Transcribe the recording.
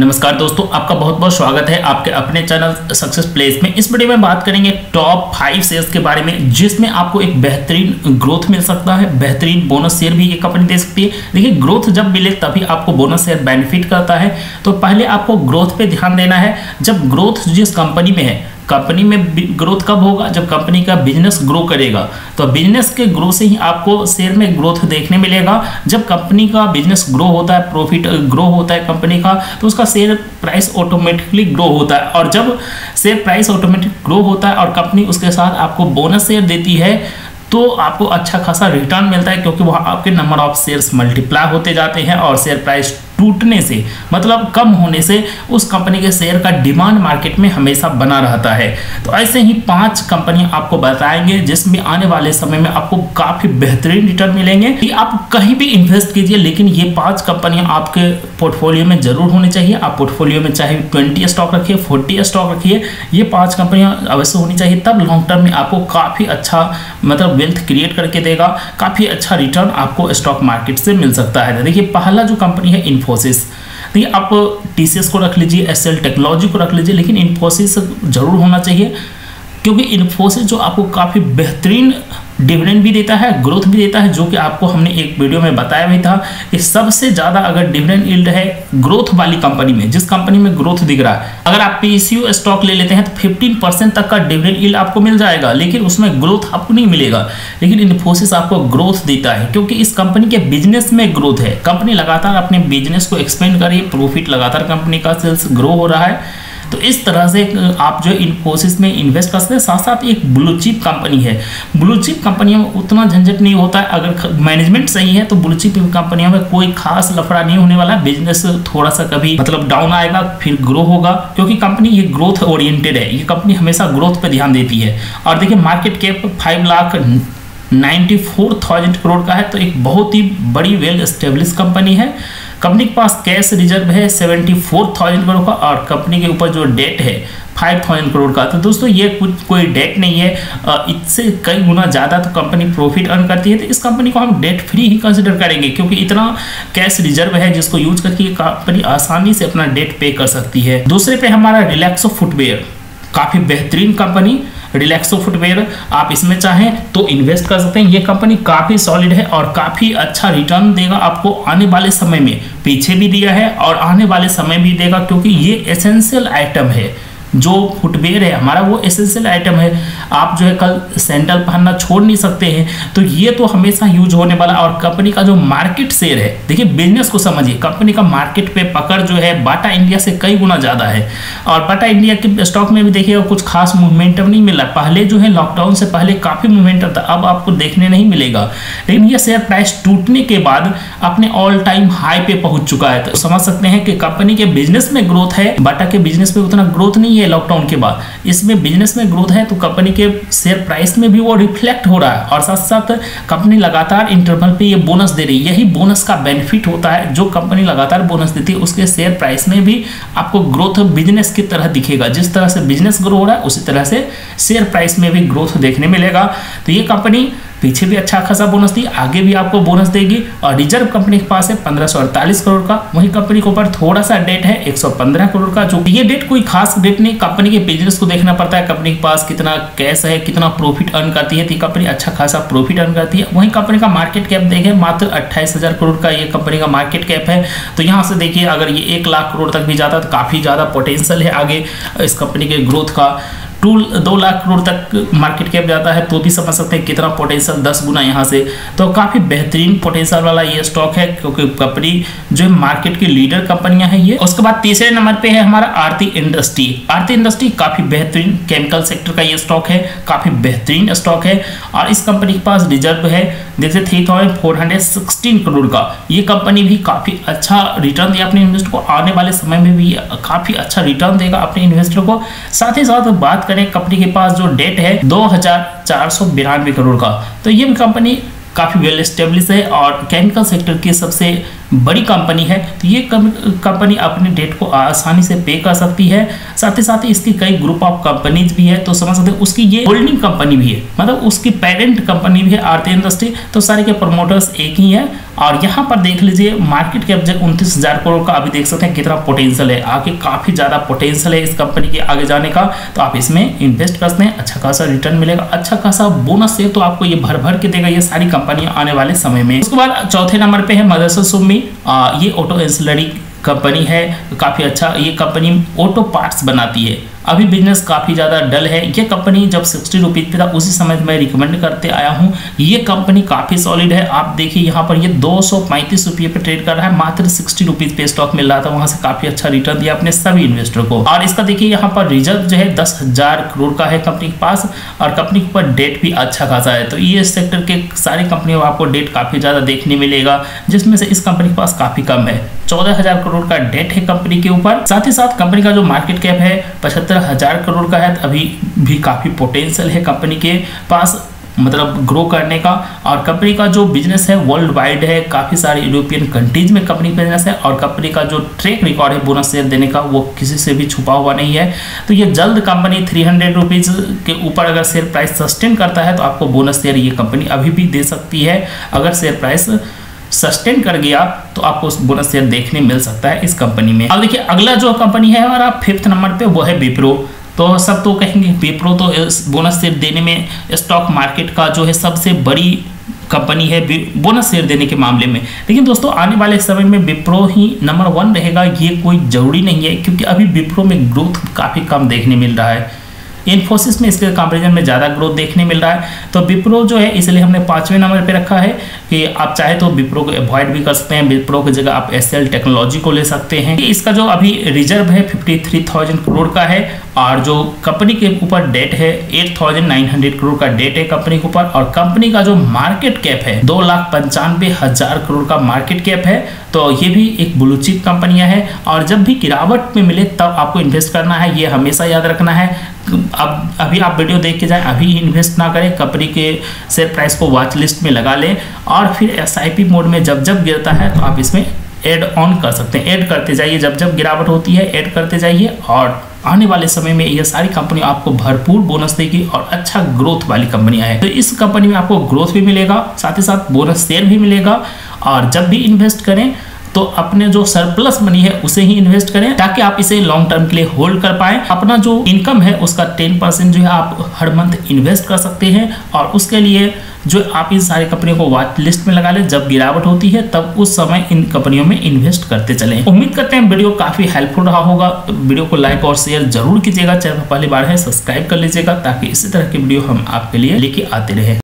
नमस्कार दोस्तों, आपका बहुत बहुत स्वागत है आपके अपने चैनल सक्सेस प्लेस में। इस वीडियो में बात करेंगे टॉप फाइव शेयर्स के बारे में, जिसमें आपको एक बेहतरीन ग्रोथ मिल सकता है, बेहतरीन बोनस शेयर भी ये कंपनी दे सकती है। देखिए, ग्रोथ जब मिले तभी आपको बोनस शेयर बेनिफिट करता है। तो पहले आपको ग्रोथ पे ध्यान देना है। जब ग्रोथ जिस कंपनी में है कंपनी में ग्रोथ कब होगा? जब कंपनी का बिज़नेस ग्रो करेगा तो बिज़नेस के ग्रो से ही आपको शेयर में ग्रोथ देखने मिलेगा। जब कंपनी का बिज़नेस ग्रो होता है प्रॉफिट ग्रो होता है कंपनी का तो उसका शेयर प्राइस ऑटोमेटिकली ग्रो होता है। और जब शेयर प्राइस ऑटोमेटिक ग्रो होता है और कंपनी उसके साथ आपको बोनस शेयर देती है तो आपको अच्छा खासा रिटर्न मिलता है, क्योंकि वहाँ आपके नंबर ऑफ़ शेयर्स मल्टीप्लाई होते जाते हैं और शेयर प्राइस टूटने से मतलब कम होने से, उस कंपनी के शेयर का डिमांड मार्केट में हमेशा बना रहता है। तो ऐसे ही पाँच कंपनी आपको बताएँगे, जिसमें आने वाले समय में आपको काफ़ी बेहतरीन रिटर्न मिलेंगे। कि आप कहीं भी इन्वेस्ट कीजिए, लेकिन ये पाँच कंपनियाँ आपके पोर्टफोलियो में ज़रूर होनी चाहिए। आप पोर्टफोलियो में चाहे ट्वेंटी स्टॉक रखिए फोर्टी स्टॉक रखिए, ये पाँच कंपनियाँ अवश्य होनी चाहिए। तब लॉन्ग टर्म में आपको काफ़ी अच्छा मतलब वेल्थ क्रिएट करके देगा। काफ़ी अच्छा रिटर्न आपको स्टॉक मार्केट से मिल सकता है। देखिए, पहला जो कंपनी है इन्फो इन्फोसिस देखिए आप टीसीएस को रख लीजिए एसएल टेक्नोलॉजी को रख लीजिए, लेकिन इन्फोसिस ज़रूर होना चाहिए, क्योंकि इन्फोसिस जो आपको काफ़ी बेहतरीन डिविडेंड भी देता है, ग्रोथ भी देता है, जो कि आपको हमने एक वीडियो में बताया भी था कि सबसे ज़्यादा अगर डिविडेंड इल्ड है ग्रोथ वाली कंपनी में, जिस कंपनी में ग्रोथ दिख रहा है, अगर आप पीसीयू स्टॉक ले लेते हैं तो 15 परसेंट तक का डिविडेंड इल्ड आपको मिल जाएगा, लेकिन उसमें ग्रोथ आपको नहीं मिलेगा। लेकिन इन्फोसिस आपको ग्रोथ देता है, क्योंकि इस कंपनी के बिज़नेस में ग्रोथ है। कंपनी लगातार अपने बिज़नेस को एक्सपेंड कर रही है, प्रॉफिट लगातार कंपनी का सेल्स ग्रो हो रहा है। तो इस तरह से आप जो इन्फोसिस में इन्वेस्ट कर सकते हैं। साथ साथ एक ब्लू चिप कंपनी है। ब्लू चिप कंपनियों में उतना झंझट नहीं होता। है अगर मैनेजमेंट सही है तो ब्लू चिप कंपनियों में कोई खास लफड़ा नहीं होने वाला। बिज़नेस थोड़ा सा कभी मतलब डाउन आएगा, फिर ग्रो होगा। क्योंकि कंपनी ये ग्रोथ ओरिएंटेड है। ये कंपनी हमेशा ग्रोथ पर ध्यान देती है। और देखिए market cap five lakh ninety four thousand crore का है तो एक बहुत ही बड़ी वेल स्टेब्लिश कंपनी है। कंपनी के पास कैश रिज़र्व है सेवेंटी फोर थाउज़ेंड करोड़ का, और कंपनी के ऊपर जो डेट है फाइव थाउज़ेंड करोड़ का। तो दोस्तों, ये कुछ, कोई डेट नहीं है। इससे कई गुना ज़्यादा तो कंपनी प्रॉफिट अर्न करती है। तो इस कंपनी को हम डेट फ्री ही कंसिडर करेंगे, क्योंकि इतना कैश रिज़र्व है जिसको यूज़ करके कंपनी आसानी से अपना डेट पे कर सकती है। दूसरे पे हमारा रिलैक्सो फुटवेयर काफ़ी बेहतरीन कंपनी। रिलैक्सो फुटवेयर आप इसमें चाहें तो इन्वेस्ट कर सकते हैं। ये कंपनी काफ़ी सॉलिड है और काफ़ी अच्छा रिटर्न देगा आपको आने वाले समय में। पीछे भी दिया है और आने वाले समय भी देगा क्योंकि ये एसेंशियल आइटम है। जो फुटवेयर है, हमारा वो एसेंशियल आइटम है। आप जो है कल सैंडल पहनना छोड़ नहीं सकते हैं। तो ये तो हमेशा यूज़ होने वाला और कंपनी का जो मार्केट शेयर है, देखिए बिज़नेस को समझिए कंपनी का मार्केट पे पकड़ जो है बाटा इंडिया से कई गुना ज़्यादा है। और बाटा इंडिया के स्टॉक में भी देखिएगा कुछ खास मूवमेंटम नहीं मिला। पहले जो है लॉकडाउन से पहले काफ़ी मूवमेंटम था, अब आपको देखने नहीं मिलेगा। लेकिन यह शेयर प्राइस टूटने के बाद अपने ऑल टाइम हाई पे पहुँच चुका है। तो समझ सकते हैं कि कंपनी के बिज़नेस में ग्रोथ है, बाटा के बिज़नेस में उतना ग्रोथ नहीं है। लॉकडाउन के बाद। इसमें बिज़नेस में ग्रोथ है तो कंपनी के शेयर प्राइस में भी वो रिफ्लेक्ट हो रहा है। और साथ साथ कंपनी लगातार इंटरवल पे ये बोनस दे रही है। यही बोनस का बेनिफिट होता है। जो कंपनी लगातार बोनस देती है, उसके शेयर प्राइस में भी आपको ग्रोथ बिज़नेस की तरह दिखेगा। जिस तरह से बिज़नेस ग्रो हो रहा है, उसी तरह से शेयर प्राइस में भी ग्रोथ देखने मिलेगा। तो ये कंपनी पीछे भी अच्छा खासा बोनस दी आगे भी आपको बोनस देगी। और रिज़र्व कंपनी के पास है पंद्रह करोड़ का। वही कंपनी के ऊपर थोड़ा सा डेट है 115 करोड़ का, जो ये डेट कोई खास डेट नहीं कंपनी के बिज़नेस को देखना पड़ता है कंपनी के पास कितना कैश है, कितना प्रॉफिट अर्न करती है तो कंपनी अच्छा खासा प्रॉफिट अर्न करती है। वही कंपनी का मार्केट कैप देखें, मात्र अट्ठाईस करोड़ का ये कंपनी का मार्केट कैप है। तो यहाँ से देखिए, अगर ये एक लाख करोड़ तक भी जाता तो काफ़ी ज़्यादा पोटेंशियल है आगे इस कंपनी के ग्रोथ का। टू, दो लाख करोड़ तक मार्केट कैप जाता है तो भी समझ सकते हैं कितना पोटेंशियल दस गुना यहाँ से। तो काफ़ी बेहतरीन पोटेंशियल वाला ये स्टॉक है, क्योंकि कंपनी जो मार्केट की लीडर कंपनियाँ हैं ये। उसके बाद तीसरे नंबर पे है हमारा आरती इंडस्ट्री आरती इंडस्ट्री काफ़ी बेहतरीन केमिकल सेक्टर का ये स्टॉक है, काफ़ी बेहतरीन स्टॉक है। और इस कंपनी के पास रिज़र्व है, जैसे three thousand four hundred sixteen crore का। ये कंपनी भी काफ़ी अच्छा रिटर्न दिया अपने इन्वेस्टर को। आने वाले समय में भी काफ़ी अच्छा रिटर्न देगा अपने इन्वेस्टर को। साथ ही साथ बात करें कंपनी के पास जो डेट है, दो करोड़ का। तो ये कंपनी काफ़ी वेल स्टेब्लिश है और केमिकल सेक्टर की सबसे बड़ी कंपनी है तो ये कंपनी अपने डेट को आसानी से पे कर सकती है। साथ ही साथ इसकी कई ग्रुप ऑफ़ कंपनीज़ भी है तो समझ सकते हैं, उसकी ये होल्डिंग कंपनी भी है। मतलब उसकी पेरेंट कंपनी भी है आरती इंडस्ट्री तो सारे के प्रमोटर्स एक ही है। और यहाँ पर देख लीजिए मार्केट कैप जो उनतीस हज़ार करोड़ का अभी देख सकते हैं कितना पोटेंशियल है। आगे काफ़ी ज़्यादा पोटेंशियल है इस कंपनी के आगे जाने का। तो आप इसमें इन्वेस्ट कर सकते हैं अच्छा खासा रिटर्न मिलेगा। अच्छा खासा बोनस है तो आपको ये भर भर के देगा ये सारी कंपनियाँ आने वाले समय में। उसके बाद चौथे नंबर पे है मदरसा सुमी ये ऑटो एंसिलरी कंपनी है काफ़ी अच्छा ये कंपनी ऑटो पार्ट्स बनाती है। अभी बिज़नेस काफ़ी ज़्यादा डल है। ये कंपनी जब सिक्सटी रुपीज़ पे था, उसी समय मैं रिकमेंड करते आया हूँ। ये कंपनी काफ़ी सॉलिड है। आप देखिए यहाँ पर ये दो सौ पैंतीस रुपये पे ट्रेड कर रहा है। मात्र सिक्सटी रुपीज़ पे स्टॉक मिल रहा था। वहाँ से काफ़ी अच्छा रिटर्न दिया अपने सभी इन्वेस्टर को। और इसका देखिए यहाँ पर रिज़र्व जो है, दस करोड़ का है कंपनी के पास। और कंपनी के डेट भी अच्छा खासा है। तो ये सेक्टर के सारी कंपनियों आपको डेट काफ़ी ज़्यादा देखने मिलेगा, जिसमें से इस कंपनी के पास काफ़ी कम है। चौदह हज़ार करोड़ का डेट है कंपनी के ऊपर। साथ ही साथ कंपनी का जो मार्केट कैप है, पचहत्तर हज़ार करोड़ का है तो अभी भी काफ़ी पोटेंशियल है कंपनी के पास मतलब ग्रो करने का। और कंपनी का जो बिज़नेस है वर्ल्ड वाइड है, काफ़ी सारे यूरोपियन कंट्रीज़ में कंपनी का बिज़नेस है। और कंपनी का जो ट्रैक रिकॉर्ड है बोनस शेयर देने का, वो किसी से भी छुपा हुआ नहीं है। तो ये जल्द कंपनी थ्री हंड्रेड रुपीज़ के ऊपर अगर शेयर प्राइस सस्टेन करता है तो आपको बोनस शेयर ये कंपनी अभी भी दे सकती है। अगर शेयर प्राइस सस्टेन कर गया तो आपको बोनस शेयर देखने मिल सकता है इस कंपनी में। अब देखिए, अगला जो कंपनी है हमारा फिफ्थ नंबर पे, वो है विप्रो तो सब तो कहेंगे विप्रो तो इस बोनस शेयर देने में स्टॉक मार्केट का जो है सबसे बड़ी कंपनी है बोनस शेयर देने के मामले में। लेकिन दोस्तों, आने वाले समय में विप्रो ही नंबर वन रहेगा, ये कोई ज़रूरी नहीं है, क्योंकि अभी विप्रो में ग्रोथ काफ़ी कम देखने मिल रहा है। इन्फोसिस में इसके कंपेरिजन में ज़्यादा ग्रोथ देखने मिल रहा है। तो विप्रो जो है इसलिए हमने पाँचवें नंबर पे रखा है कि आप चाहे तो विप्रो को अवॉइड भी कर सकते हैं। विप्रो की जगह आप एसएल टेक्नोलॉजी को ले सकते हैं। इसका जो अभी रिज़र्व है फिफ्टी करोड़ का है और जो कंपनी के ऊपर डेट है 8,900 करोड़ का डेट है कंपनी के ऊपर और कंपनी का जो मार्केट कैप है दो लाख पंचानवे हज़ार करोड़ का मार्केट कैप है। तो ये भी एक ब्लू चिप कंपनियाँ है और जब भी गिरावट में मिले तब आपको इन्वेस्ट करना है। ये हमेशा याद रखना है। अब, अभी आप वीडियो देख के जाएँ, अभी इन्वेस्ट ना करें, कंपनी के शेयर प्राइस को वॉच लिस्ट में लगा लें और फिर एसआईपी मोड में जब जब गिरता है तो आप इसमें ऐड ऑन कर सकते हैं। ऐड करते जाइए, जब जब गिरावट होती है ऐड करते जाइए और आने वाले समय में यह सारी कंपनी आपको भरपूर बोनस देगी और अच्छा ग्रोथ वाली कंपनियाँ हैं तो इस कंपनी में आपको ग्रोथ भी मिलेगा, साथ ही साथ बोनस शेयर भी मिलेगा और जब भी इन्वेस्ट करें तो अपने जो सरप्लस मनी है, उसे ही इन्वेस्ट करें ताकि आप इसे लॉन्ग टर्म के लिए होल्ड कर पाए। अपना जो इनकम है, उसका टेन परसेंट जो है आप हर मंथ इन्वेस्ट कर सकते हैं और उसके लिए जो आप इन सारी कंपनियों को वॉच लिस्ट में लगा लें। जब गिरावट होती है, तब उस समय इन कंपनियों में इन्वेस्ट करते चले। उम्मीद करते हैं वीडियो काफ़ी हेल्पफुल रहा होगा। वीडियो को लाइक और शेयर ज़रूर कीजिएगा। चैनल पहली बार है सब्सक्राइब कर लीजिएगा ताकि इसी तरह की वीडियो हम आपके लिए लेके आते रहे।